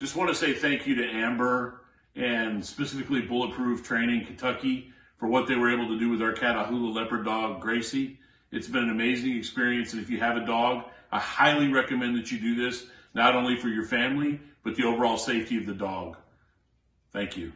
Just want to say thank you to Amber and specifically Bulletproof Training Kentucky for what they were able to do with our Catahoula leopard dog, Gracie. It's been an amazing experience. And if you have a dog, I highly recommend that you do this, not only for your family, but the overall safety of the dog. Thank you.